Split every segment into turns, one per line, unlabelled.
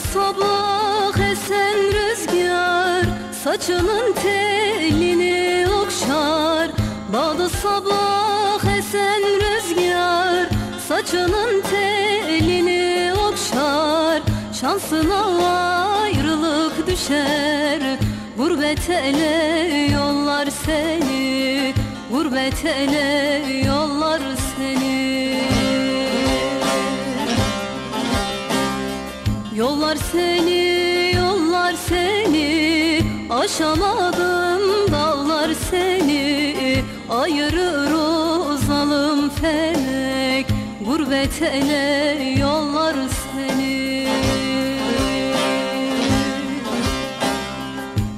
sabah esen rüzgar Saçının telini okşar. Bağda sabah esen rüzgar Saçının telini okşar. Şansına ayrılık düşer Gurbet ele yollar seni. Gurbet ele yollar seni. Yollar seni, yollar seni. Aşamadım dağlar seni. Ayırır o zalim felek. Gurbet ele yollar seni.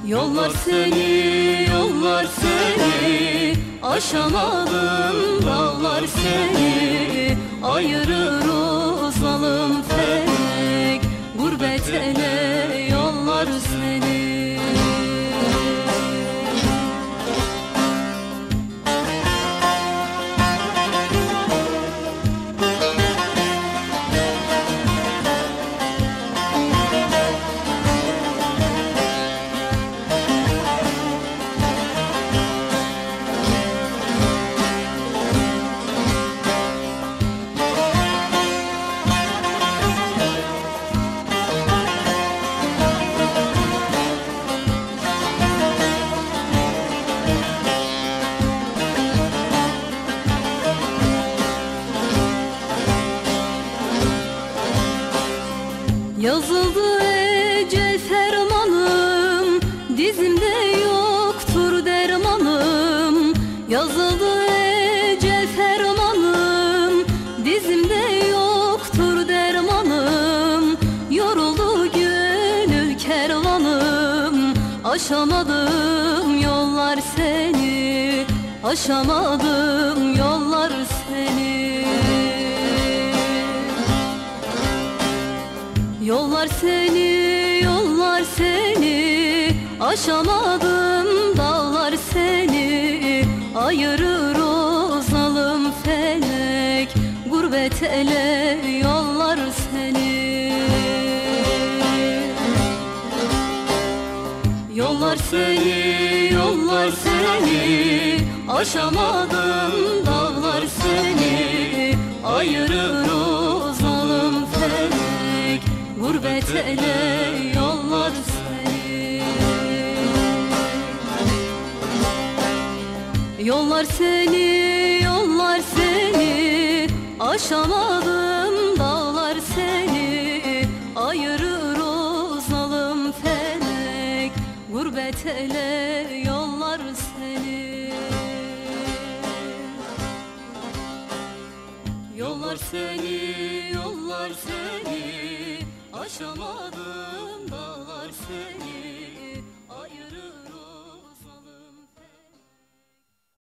Yollar seni, yollar seni. Aşamadım dağlar seni. Ayırır o zalim yollar seni Yazıldı ecel fermanım Dizimde yoktur dermanım. Yazıldı ecel fermanım Dizimde yoktur dermanım. Yoruldu gönül kervanım Aşamadım yollar seni. Aşamadım yollar seni Yollar seni, yollar seni. Aşamadım dağlar seni. Ayırır o zalim felek. Gurbet ele yollar seni. Yollar seni, yollar seni. Aşamadım dağlar seni. Ayırır o Gurbet ele yollar seni Yollar seni, yollar seni. Aşamadım dağlar seni. Ayırır o zalim felek. Gurbet ele yollar seni. Yollar seni, yollar seni Aşamadım dağlar seni